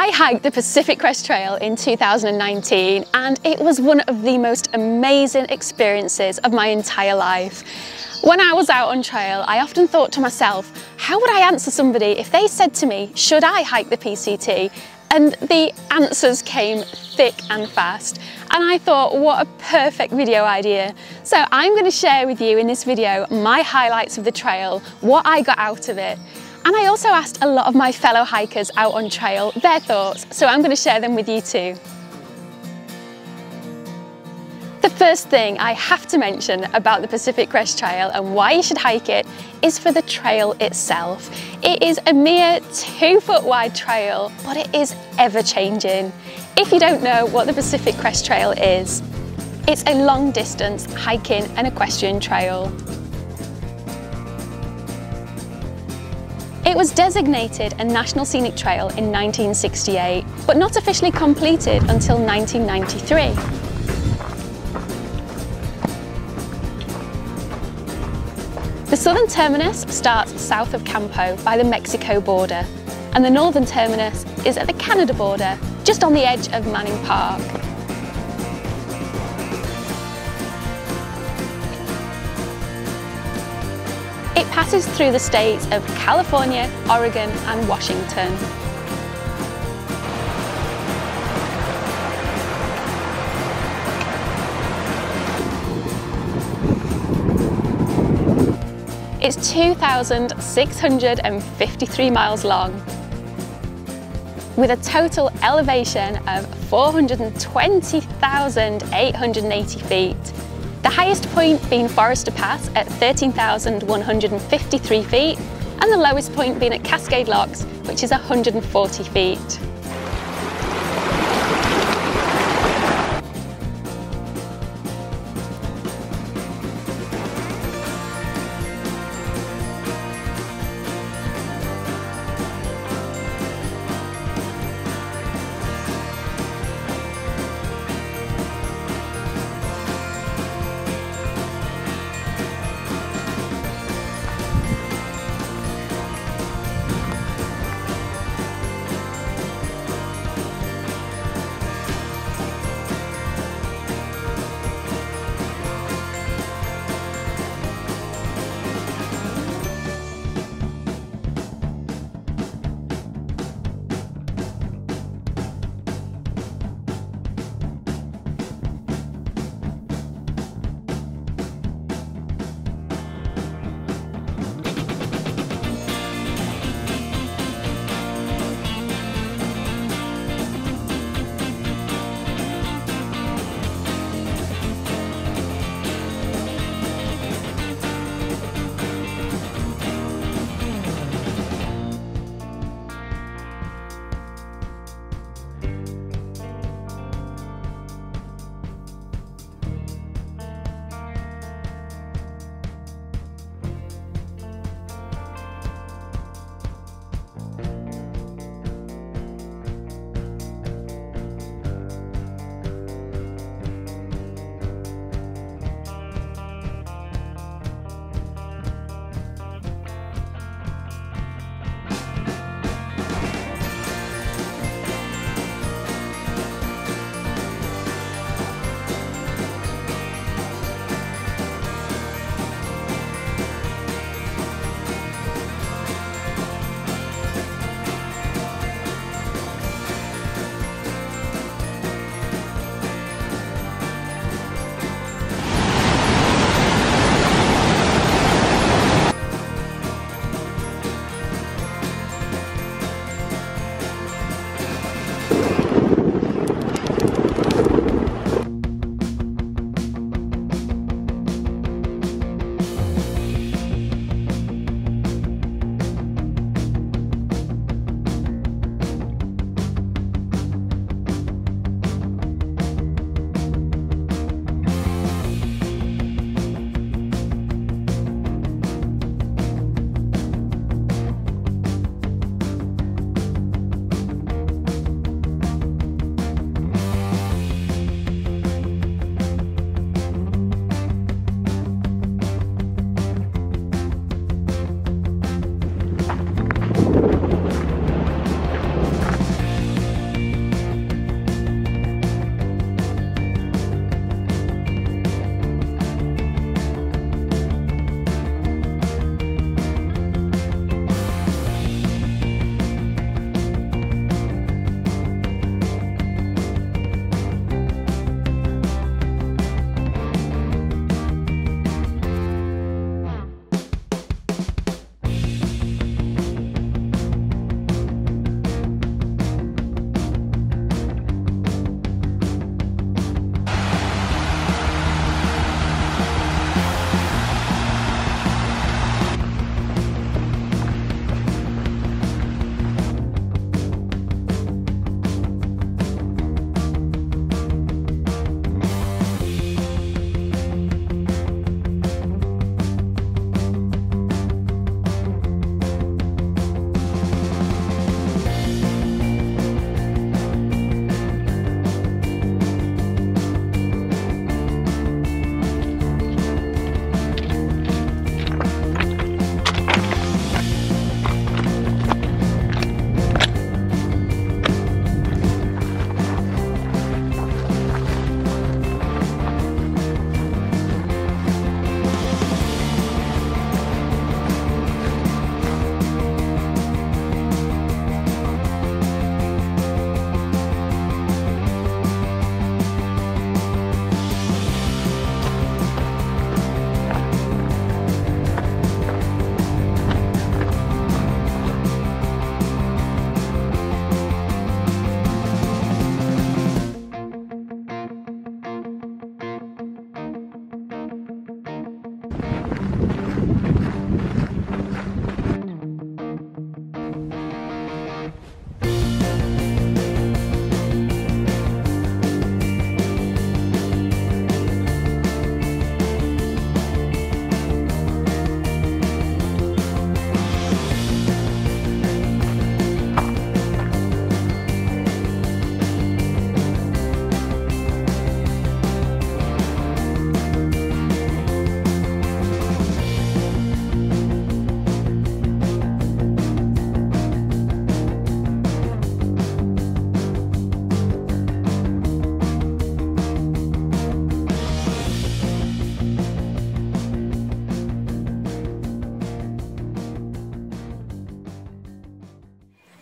I hiked the Pacific Crest Trail in 2019 and it was one of the most amazing experiences of my entire life. When I was out on trail, I often thought to myself, how would I answer somebody if they said to me, should I hike the PCT? And the answers came thick and fast. And I thought, what a perfect video idea. So I'm gonna share with you in this video my highlights of the trail, what I got out of it, and I also asked a lot of my fellow hikers out on trail their thoughts, so I'm going to share them with you too. The first thing I have to mention about the Pacific Crest Trail and why you should hike it is for the trail itself. It is a mere two foot wide trail, but it is ever changing. If you don't know what the Pacific Crest Trail is, it's a long distance hiking and equestrian trail. It was designated a National Scenic Trail in 1968, but not officially completed until 1993. The southern terminus starts south of Campo by the Mexico border, and the northern terminus is at the Canada border, just on the edge of Manning Park. Passes through the states of California, Oregon and Washington. It's 2,653 miles long with a total elevation of 420,880 feet the highest point being Forester Pass at 13,153 feet and the lowest point being at Cascade Locks, which is 140 feet.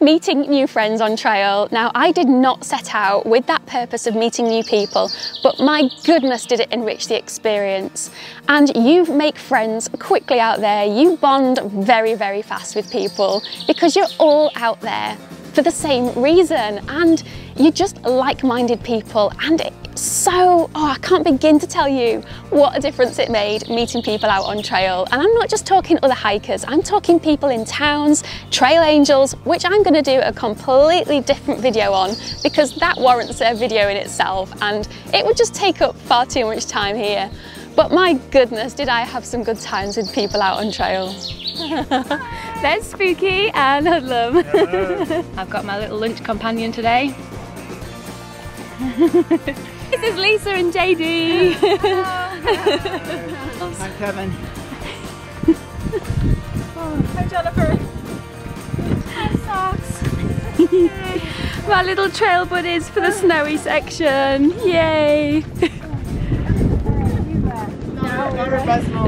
Meeting new friends on trail. Now, I did not set out with that purpose of meeting new people, but my goodness, did it enrich the experience. And you make friends quickly out there. You bond very, very fast with people because you're all out there for the same reason and you're just like-minded people and so, oh, I can't begin to tell you what a difference it made meeting people out on trail. And I'm not just talking other hikers, I'm talking people in towns, trail angels, which I'm gonna do a completely different video on because that warrants a video in itself and it would just take up far too much time here. But my goodness, did I have some good times with people out on trail. There's Spooky and Hoodlum. I've got my little lunch companion today. this is Lisa and JD. Hi Kevin. Oh, hi Jennifer. Hi Socks. my little trail buddies for the snowy section. Yay.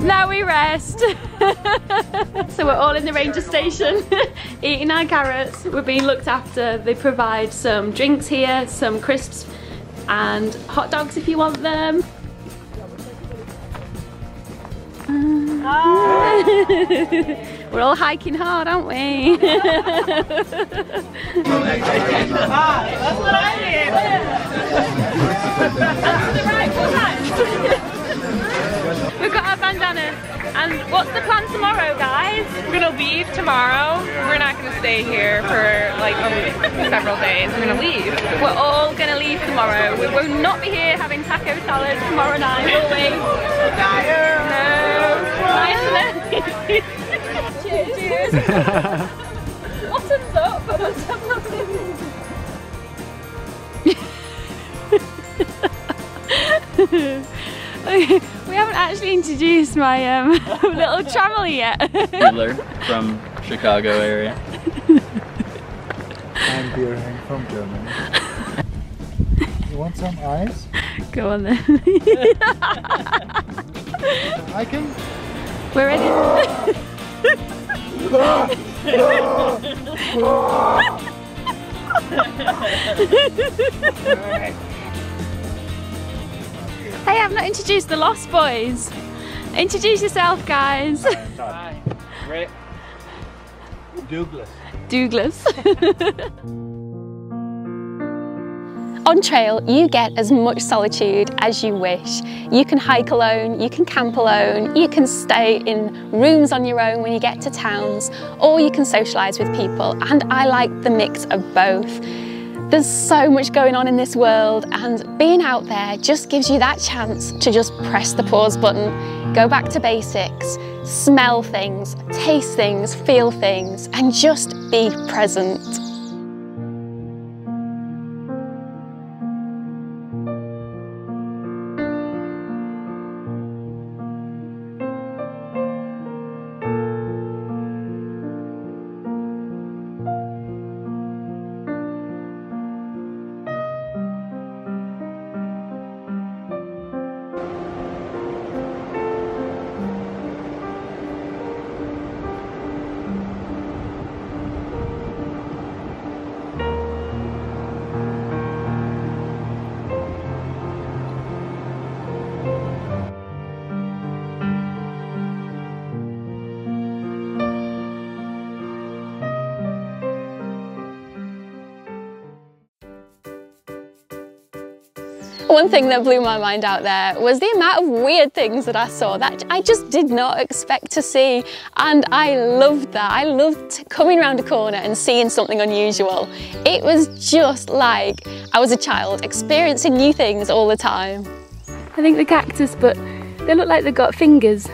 Now we rest. so we're all in the ranger station eating our carrots. We're being looked after. They provide some drinks here, some crisps and hot dogs if you want them. Ah. We're all hiking hard, aren't we? that's what I did. We've got our bandanas. And what's the plan tomorrow, guys? We're gonna leave tomorrow. We're not gonna stay here for like um, several days. We're gonna leave. We're all gonna leave tomorrow. We will not be here having taco salad tomorrow night, will we? No. Nice Cheers. Cheers. Bottoms up. We haven't actually introduced my um, little travel yet. Bueller from Chicago area. I'm Bierhang from Germany. You want some ice? Go on then. I can. We're ready. Hey, I've not introduced the Lost Boys. Introduce yourself, guys. Hi, Rick. Douglas. Douglas. On trail, you get as much solitude as you wish. You can hike alone, you can camp alone, you can stay in rooms on your own when you get to towns, or you can socialise with people, and I like the mix of both. There's so much going on in this world and being out there just gives you that chance to just press the pause button, go back to basics, smell things, taste things, feel things and just be present. One thing that blew my mind out there was the amount of weird things that I saw that I just did not expect to see. And I loved that. I loved coming around a corner and seeing something unusual. It was just like I was a child experiencing new things all the time. I think the cactus, but they look like they've got fingers.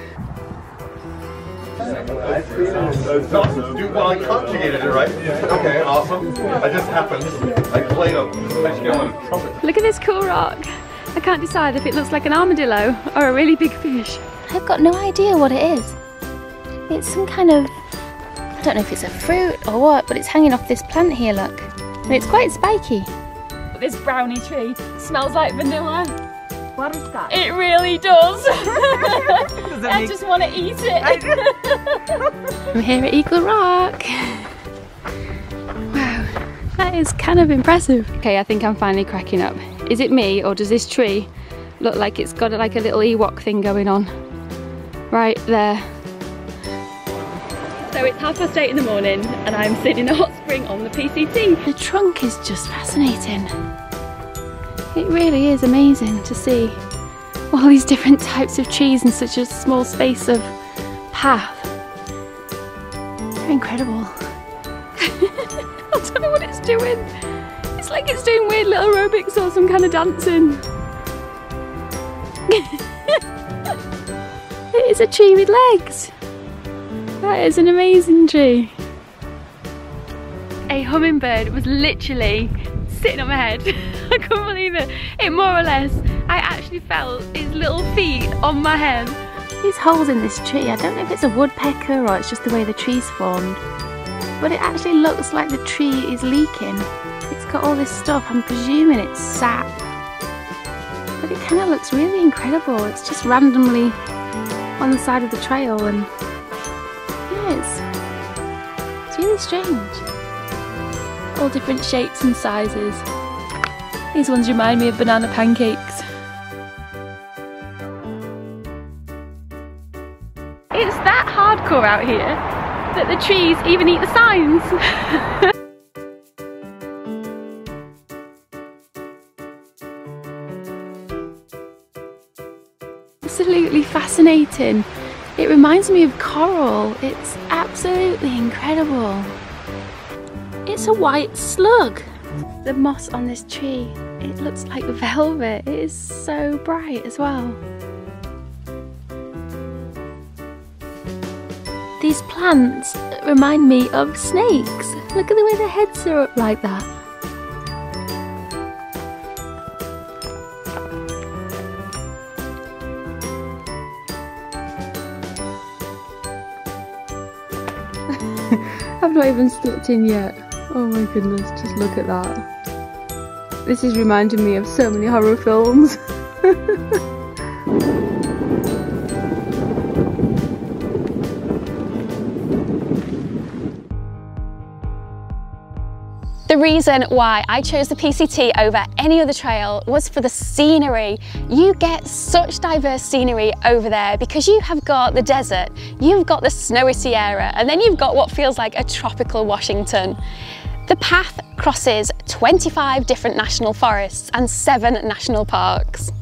Well, I conjugated it right. Okay, awesome. I just happened. I played a, a. Look at this cool rock. I can't decide if it looks like an armadillo or a really big fish. I've got no idea what it is. It's some kind of, I don't know if it's a fruit or what, but it's hanging off this plant here, look. And it's quite spiky. This brownie tree smells like vanilla. What is? It really does. I just want to eat it. I'm here at Eagle Rock. Wow. That is kind of impressive. Okay, I think I'm finally cracking up. Is it me or does this tree look like it's got like a little Ewok thing going on? Right there. So it's half past eight in the morning and I'm sitting in a hot spring on the PCT. The trunk is just fascinating. It really is amazing to see all these different types of trees in such a small space of path. They're incredible. I don't know what it's doing. It's like it's doing weird little aerobics or some kind of dancing. it is a tree with legs. That is an amazing tree. A hummingbird was literally sitting on my head. I couldn't believe it. It more or less, I actually felt his little feet on my head. These holes in this tree, I don't know if it's a woodpecker or it's just the way the tree's formed, but it actually looks like the tree is leaking. It's got all this stuff, I'm presuming it's sap. But it kind of looks really incredible. It's just randomly on the side of the trail and yeah, it's, it's really strange. All different shapes and sizes. These ones remind me of banana pancakes. It's that hardcore out here that the trees even eat the signs. absolutely fascinating. It reminds me of coral. It's absolutely incredible. It's a white slug. The moss on this tree, it looks like velvet. It is so bright as well. These plants remind me of snakes. Look at the way their heads are up like that. I've not even stepped in yet. Oh my goodness, just look at that. This is reminding me of so many horror films. The reason why I chose the PCT over any other trail was for the scenery. You get such diverse scenery over there because you have got the desert, you've got the snowy Sierra, and then you've got what feels like a tropical Washington. The path crosses 25 different national forests and seven national parks.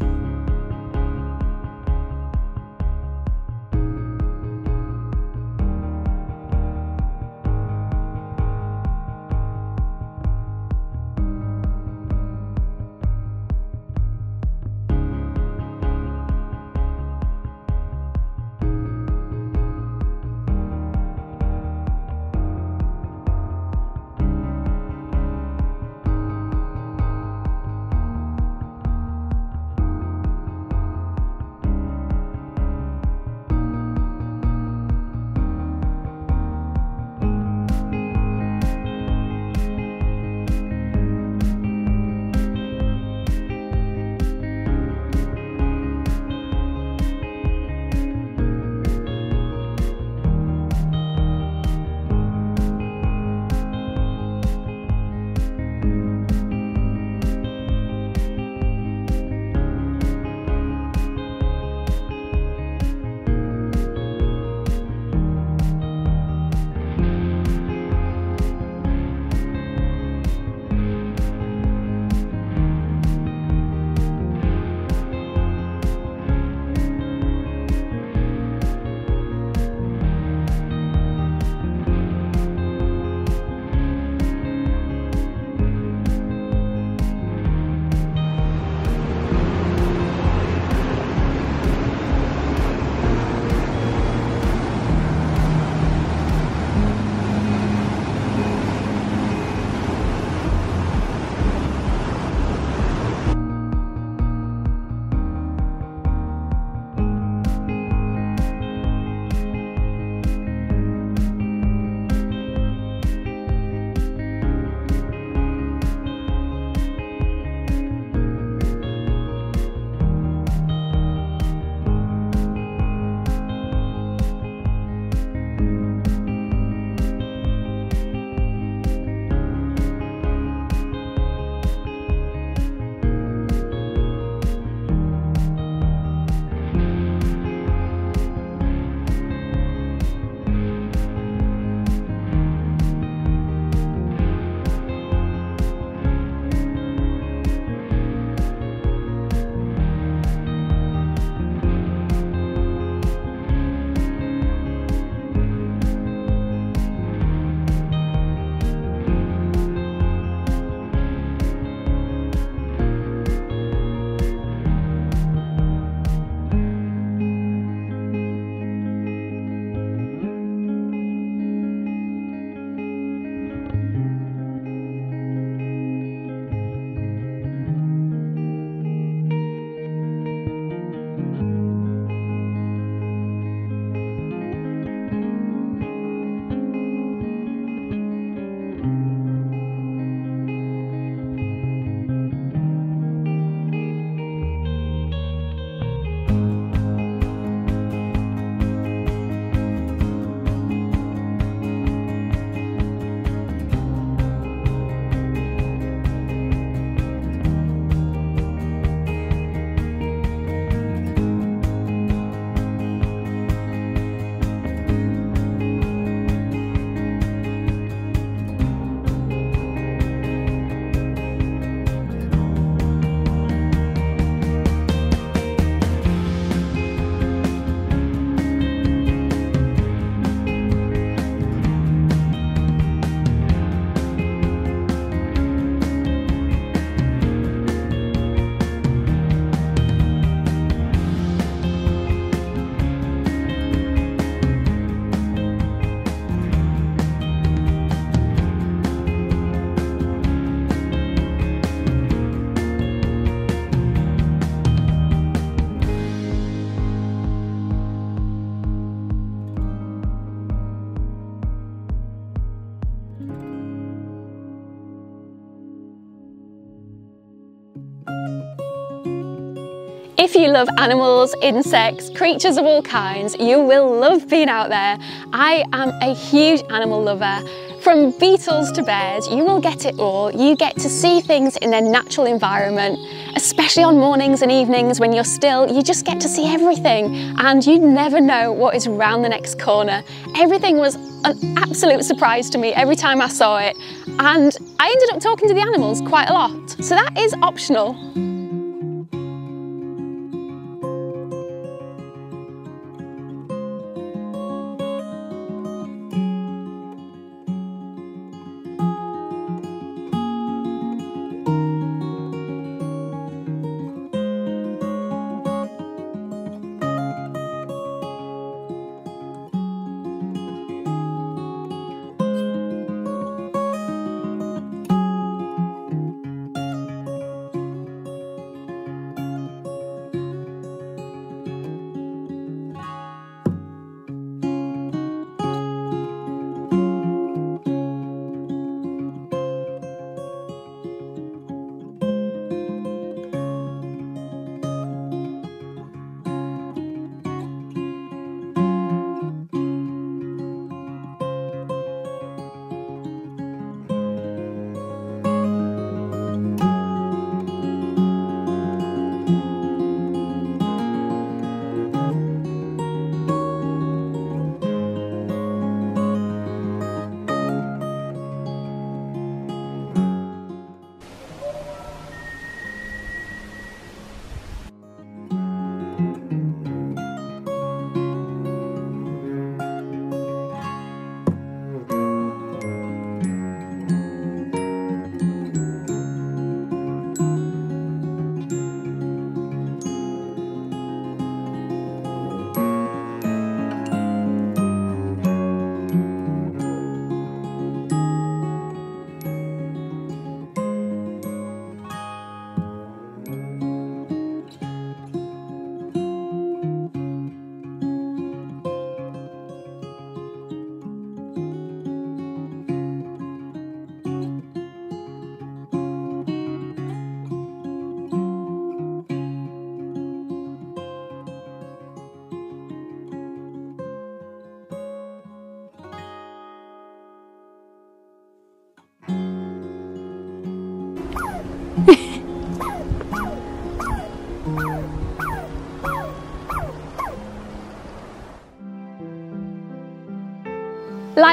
If you love animals, insects, creatures of all kinds, you will love being out there. I am a huge animal lover. From beetles to bears, you will get it all. You get to see things in their natural environment, especially on mornings and evenings when you're still, you just get to see everything and you never know what is around the next corner. Everything was an absolute surprise to me every time I saw it and I ended up talking to the animals quite a lot. So that is optional.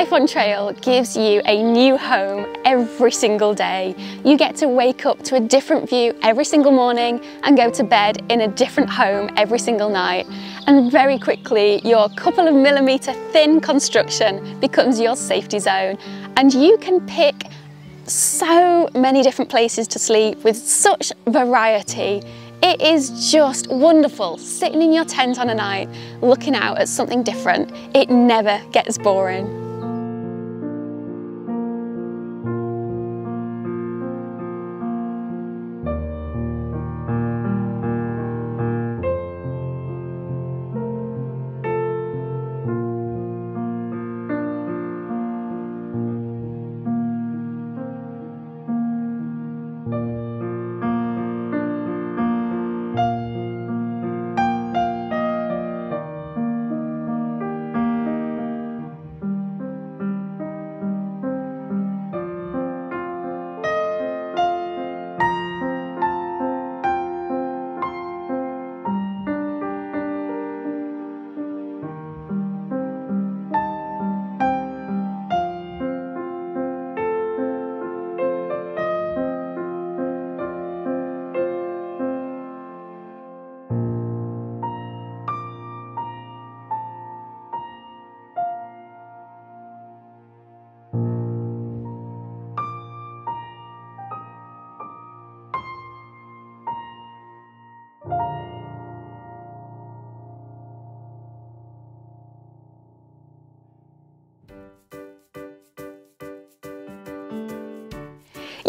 Life on trail gives you a new home every single day. You get to wake up to a different view every single morning and go to bed in a different home every single night. And very quickly, your couple of millimetre thin construction becomes your safety zone. And you can pick so many different places to sleep with such variety. It is just wonderful sitting in your tent on a night, looking out at something different. It never gets boring.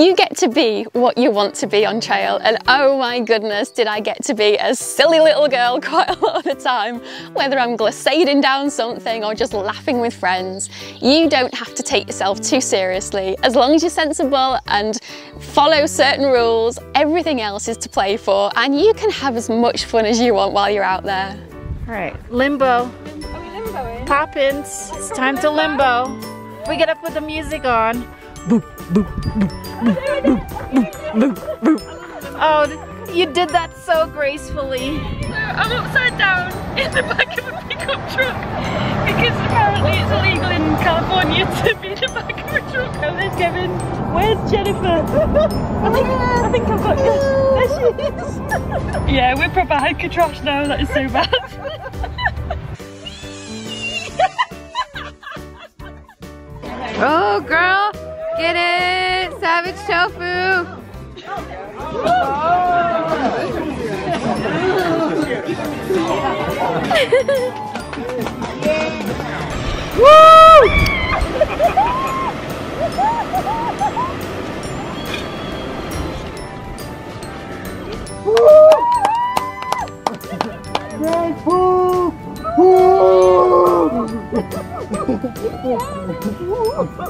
You get to be what you want to be on trail and oh my goodness did I get to be a silly little girl quite a lot of the time. Whether I'm glissading down something or just laughing with friends, you don't have to take yourself too seriously. As long as you're sensible and follow certain rules, everything else is to play for and you can have as much fun as you want while you're out there. All right, limbo. Poppins, it's time to limbo. We get up with the music on. Boop, boop, boop, boop, boop, boop, boop, boop. Oh, you did that so gracefully. I'm upside down in the back of a pickup truck because apparently it's illegal in California to be in the back of a truck. Oh, there's Kevin. Where's Jennifer? I think, I think I've got you. There she is. yeah, we're proper hiker trash now. That is so bad. Oh, girl, get it! Savage tofu! Singing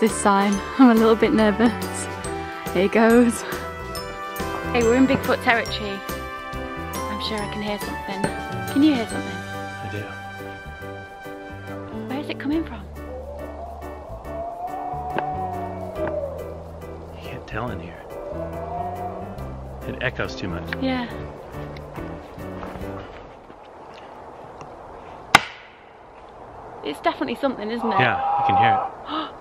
just come across this sign. I'm a little bit nervous. Here goes. Hey, we're in Bigfoot territory. I'm sure I can hear something. Can you hear something? I do. Where is it coming from? You can't tell in here. It echoes too much. Yeah. It's definitely something, isn't it? Yeah, you can hear it.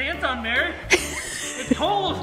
Dance on, Mary. it's cold.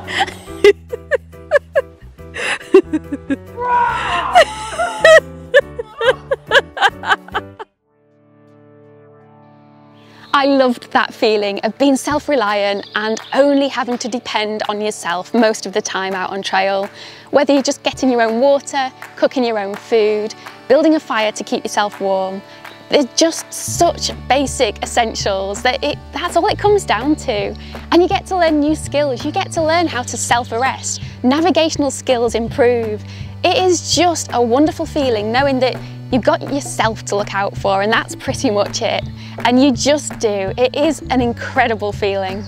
I loved that feeling of being self-reliant and only having to depend on yourself most of the time out on trail. Whether you're just getting your own water, cooking your own food, building a fire to keep yourself warm, they're just such basic essentials that it, that's all it comes down to. And you get to learn new skills, you get to learn how to self-arrest, navigational skills improve. It is just a wonderful feeling knowing that you've got yourself to look out for and that's pretty much it. And you just do. It is an incredible feeling.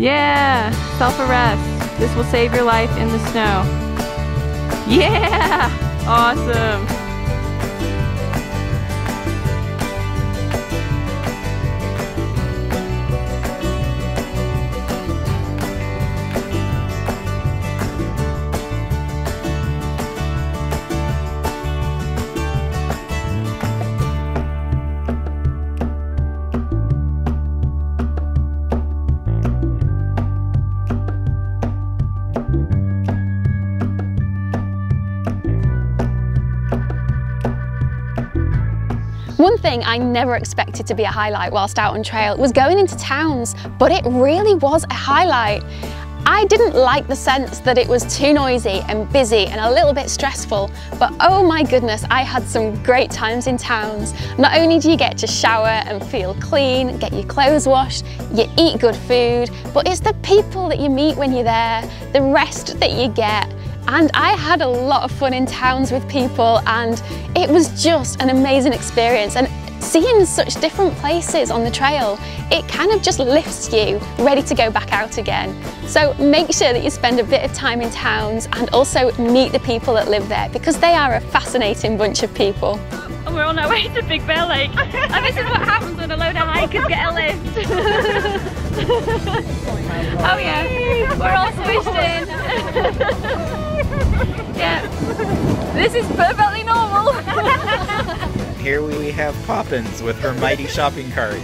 Yeah, self-arrest. This will save your life in the snow. Yeah, awesome. I never expected to be a highlight whilst out on trail was going into towns, but it really was a highlight. I didn't like the sense that it was too noisy and busy and a little bit stressful, but oh my goodness, I had some great times in towns. Not only do you get to shower and feel clean, get your clothes washed, you eat good food, but it's the people that you meet when you're there, the rest that you get, and I had a lot of fun in towns with people and it was just an amazing experience and Seeing such different places on the trail, it kind of just lifts you ready to go back out again. So make sure that you spend a bit of time in towns and also meet the people that live there because they are a fascinating bunch of people. And we're on our way to Big Bear Lake. and this is what happens when a load of hikers get a lift. oh yeah, we're all squished in. Yeah. This is perfectly normal. Here we have Poppins with her mighty shopping cart.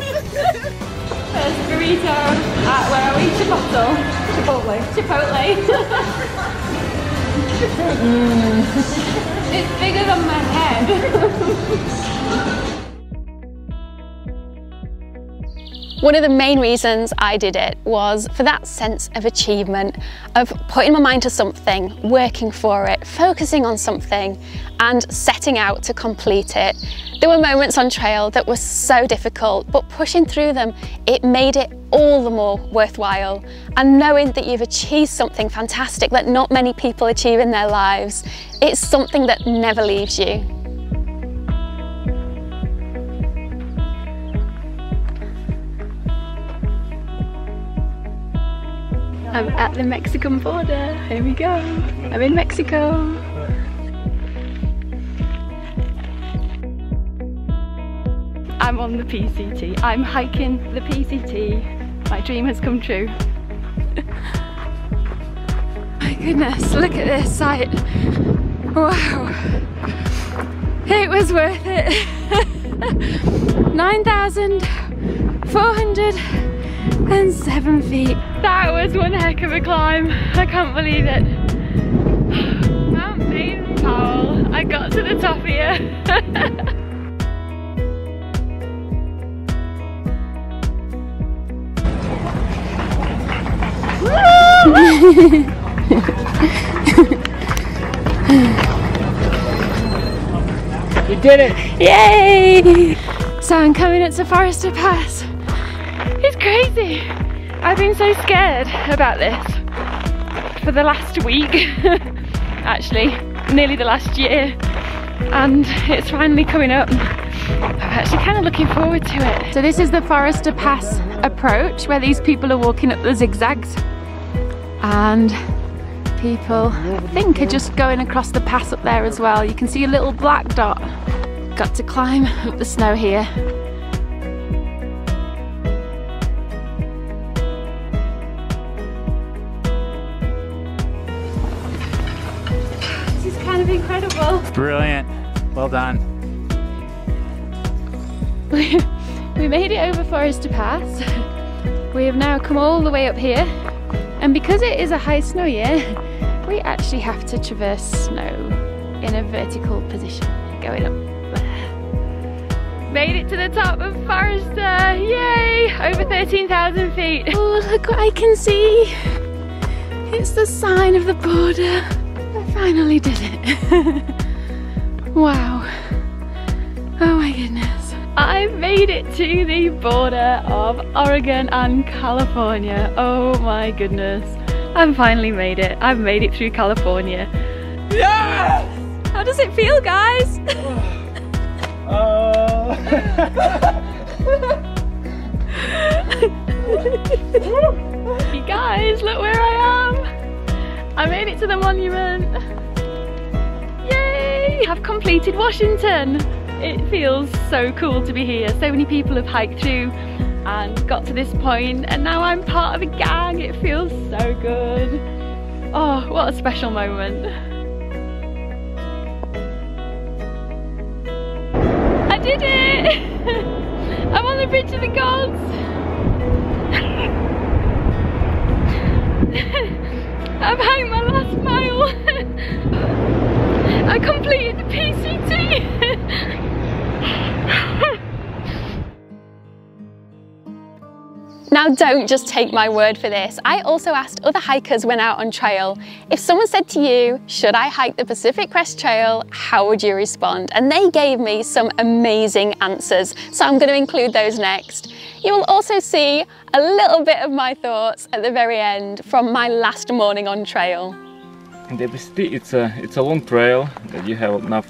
There's burrito at where are we? Chipotle. Chipotle. Chipotle. mm. It's bigger than my head. One of the main reasons I did it was for that sense of achievement, of putting my mind to something, working for it, focusing on something and setting out to complete it. There were moments on trail that were so difficult, but pushing through them, it made it all the more worthwhile. And knowing that you've achieved something fantastic that not many people achieve in their lives, it's something that never leaves you. I'm at the Mexican border. Here we go. I'm in Mexico. I'm on the PCT. I'm hiking the PCT. My dream has come true. My goodness, look at this sight. Wow. It was worth it. 9,400 and seven feet. That was one heck of a climb. I can't believe it. Mount Baden Powell. I got to the top here. You did it! Yay! So I'm coming up to Forester Pass crazy. I've been so scared about this for the last week, actually, nearly the last year. And it's finally coming up. I'm actually kind of looking forward to it. So this is the Forester Pass approach where these people are walking up the zigzags and people I think are just going across the pass up there as well. You can see a little black dot. Got to climb up the snow here Brilliant. Well done. we made it over Forester Pass. We have now come all the way up here. And because it is a high snow year, we actually have to traverse snow in a vertical position, going up there. Made it to the top of Forester, yay! Over 13,000 feet. Oh, look what I can see. It's the sign of the border I finally did it. Wow. Oh my goodness. I made it to the border of Oregon and California. Oh my goodness. I've finally made it. I've made it through California. Yeah! How does it feel, guys? uh... you guys, look where I am. I made it to the monument. Yay! I've completed Washington. It feels so cool to be here. So many people have hiked through and got to this point and now I'm part of a gang. It feels so good. Oh, what a special moment. I did it! I'm on the bridge of the gods! I've hung my last mile. I completed the PCT. Now don't just take my word for this. I also asked other hikers when out on trail, if someone said to you, should I hike the Pacific Crest Trail, how would you respond? And they gave me some amazing answers. So I'm going to include those next. You will also see a little bit of my thoughts at the very end from my last morning on trail. PCT, it's a, it's a long trail that you have enough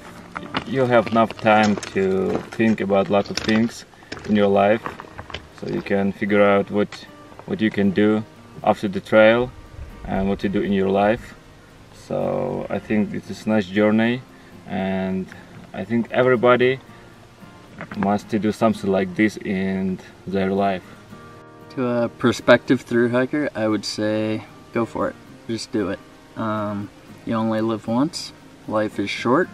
you'll have enough time to think about a lot of things in your life. So you can figure out what what you can do after the trail and what to do in your life. So I think it is a nice journey and I think everybody must do something like this in their life. To a perspective through hiker I would say go for it. Just do it um, you only live once life is short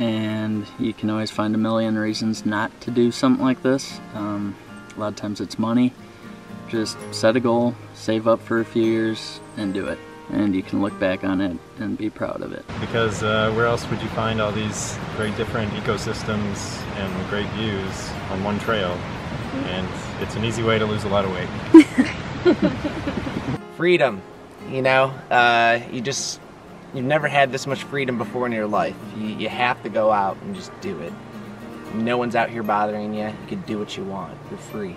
and you can always find a million reasons not to do something like this. Um, a lot of times it's money. Just set a goal, save up for a few years, and do it. And you can look back on it and be proud of it. Because uh, where else would you find all these great different ecosystems and great views on one trail? And it's an easy way to lose a lot of weight. Freedom, you know, uh, you just You've never had this much freedom before in your life. You, you have to go out and just do it. No one's out here bothering you. You can do what you want. You're free.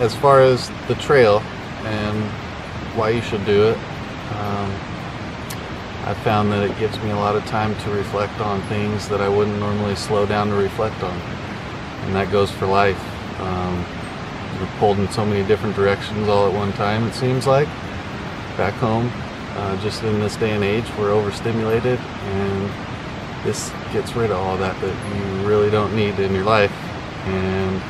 As far as the trail and why you should do it, um, I found that it gives me a lot of time to reflect on things that I wouldn't normally slow down to reflect on. And that goes for life. Um, we're pulled in so many different directions all at one time, it seems like. Back home, uh, just in this day and age, we're overstimulated, and this gets rid of all that that you really don't need in your life. And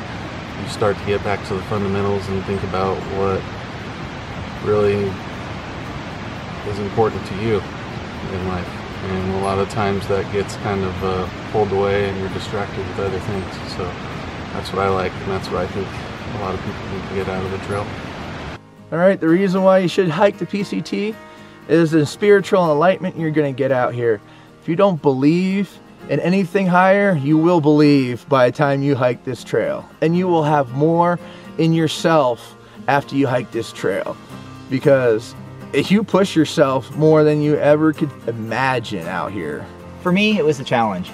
you start to get back to the fundamentals and think about what really is important to you in life. And a lot of times that gets kind of uh, pulled away and you're distracted with other things. So that's what I like, and that's what I think a lot of people need to get out of the trail. All right, the reason why you should hike the PCT is the spiritual enlightenment you're going to get out here. If you don't believe in anything higher, you will believe by the time you hike this trail. And you will have more in yourself after you hike this trail. Because if you push yourself more than you ever could imagine out here. For me, it was a challenge.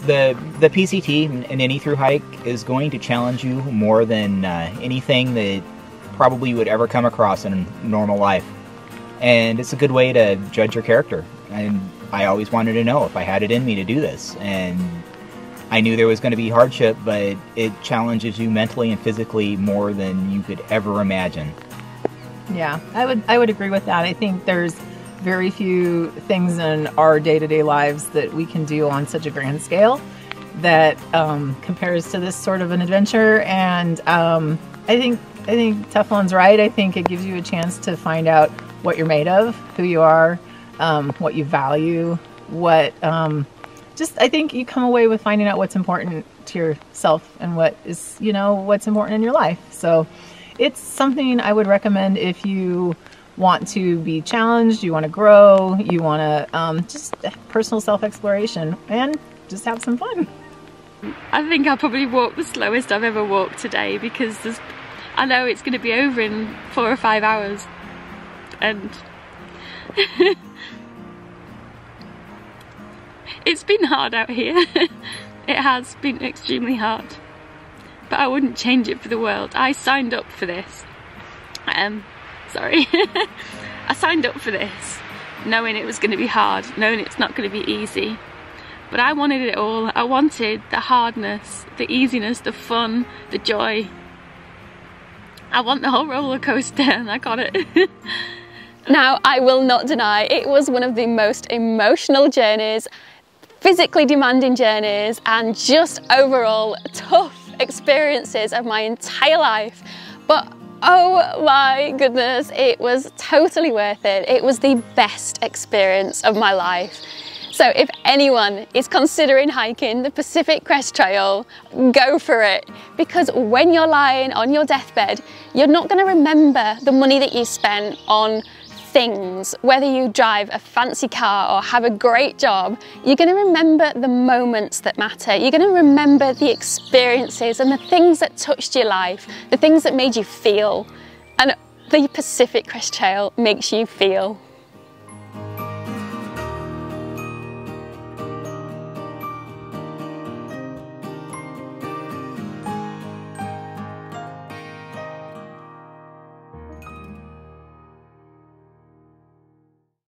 The, the PCT and any through hike is going to challenge you more than uh, anything that probably you would ever come across in normal life and it's a good way to judge your character. And I always wanted to know if I had it in me to do this, and I knew there was going to be hardship, but it challenges you mentally and physically more than you could ever imagine. Yeah, I would I would agree with that. I think there's very few things in our day-to-day lives that we can do on such a grand scale that um, compares to this sort of an adventure. And um, I think I think Teflon's right. I think it gives you a chance to find out what you're made of, who you are, um, what you value, what um, just I think you come away with finding out what's important to yourself and what is you know what's important in your life. So it's something I would recommend if you want to be challenged, you want to grow, you want to um, just personal self exploration and just have some fun. I think I'll probably walk the slowest I've ever walked today because I know it's going to be over in four or five hours and it's been hard out here. it has been extremely hard. But I wouldn't change it for the world. I signed up for this. Um, sorry. I signed up for this knowing it was going to be hard, knowing it's not going to be easy. But I wanted it all. I wanted the hardness, the easiness, the fun, the joy. I want the whole roller coaster and I got it. Now, I will not deny it was one of the most emotional journeys, physically demanding journeys, and just overall tough experiences of my entire life. But oh my goodness, it was totally worth it. It was the best experience of my life. So if anyone is considering hiking the Pacific Crest Trail, go for it. Because when you're lying on your deathbed, you're not gonna remember the money that you spent on things, whether you drive a fancy car or have a great job, you're going to remember the moments that matter. You're going to remember the experiences and the things that touched your life, the things that made you feel. And the Pacific Crest Trail makes you feel.